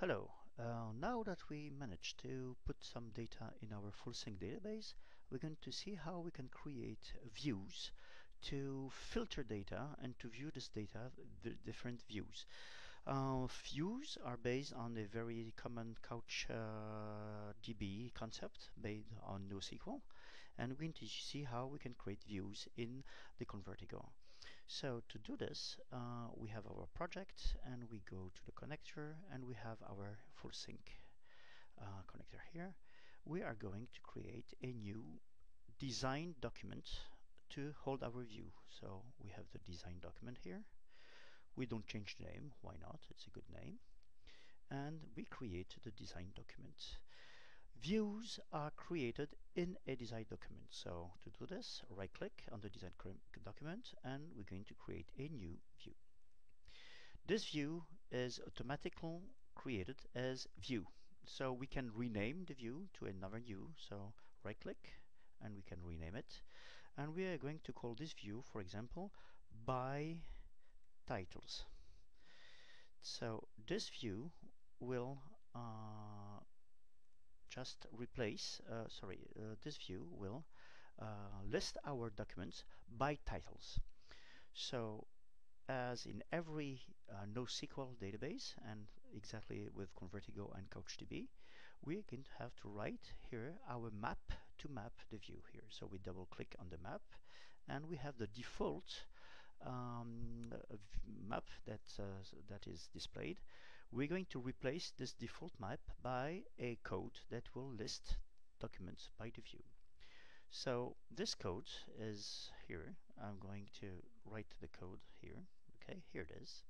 Hello, uh, now that we managed to put some data in our FullSync database, we're going to see how we can create views to filter data and to view this data, the different views. Uh, views are based on a very common Couch uh, DB concept based on NoSQL, and we're going to see how we can create views in the Convertigo. So to do this, uh, we have our project and we go to the connector and we have our FullSync uh, connector here. We are going to create a new design document to hold our view. So we have the design document here. We don't change the name, why not? It's a good name. And we create the design document. Views are created in a design document. So to do this, right click on the design document and we're going to create a new view. This view is automatically created as view. So we can rename the view to another view. So right click and we can rename it. And we are going to call this view, for example, by titles. So this view will uh, just replace, uh, sorry, uh, this view will uh, list our documents by titles. So as in every uh, NoSQL database and exactly with Convertigo and CouchDB, we're going to have to write here our map to map the view here. So we double click on the map and we have the default um, map that, uh, that is displayed we're going to replace this default map by a code that will list documents by the view. So this code is here. I'm going to write the code here. Okay, here it is.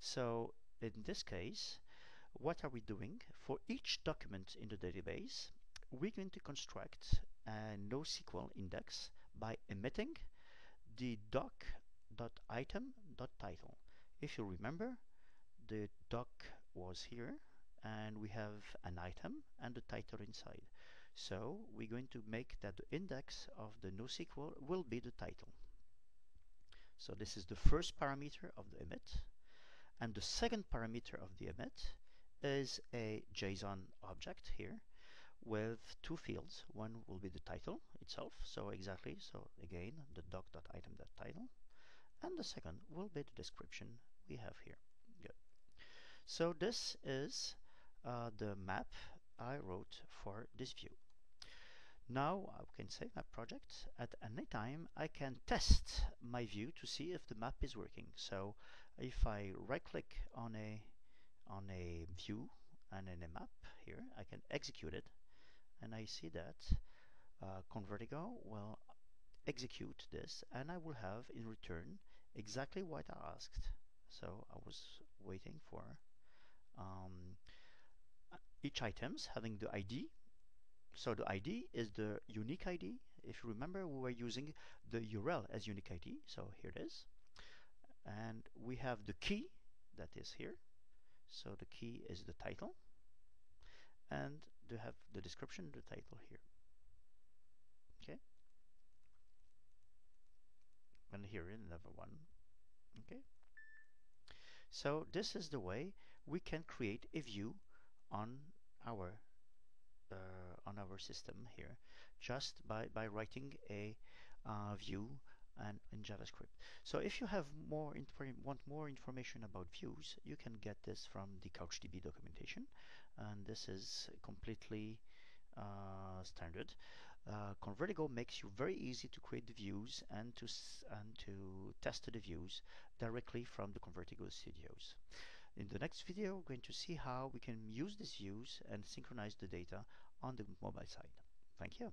So in this case, what are we doing? For each document in the database, we're going to construct a NoSQL index by emitting the doc.item.title. If you remember, the doc was here and we have an item and the title inside. So we're going to make that the index of the NoSQL will be the title. So this is the first parameter of the emit. And the second parameter of the emit is a JSON object here with two fields. One will be the title itself, so exactly, so again, the doc.item.title. And the second will be the description we have here. So this is uh, the map I wrote for this view. Now I can save my project. At any time I can test my view to see if the map is working. So if I right click on a on a view and in a map here, I can execute it and I see that uh, Convertigo will execute this and I will have in return exactly what I asked. So I was waiting for um, each items having the ID. So the ID is the unique ID. If you remember, we were using the URL as unique ID. So here it is. And we have the key that is here. So the key is the title. And to have the description, the title here. Okay. And here another one. Okay. So this is the way we can create a view on our uh, on our system here just by, by writing a uh, view and in JavaScript. So if you have more want more information about views, you can get this from the CouchDB documentation, and this is completely uh, standard. Uh, Convertigo makes you very easy to create the views and to and to test the views directly from the Convertigo studios. In the next video, we're going to see how we can use these views and synchronize the data on the mobile side. Thank you.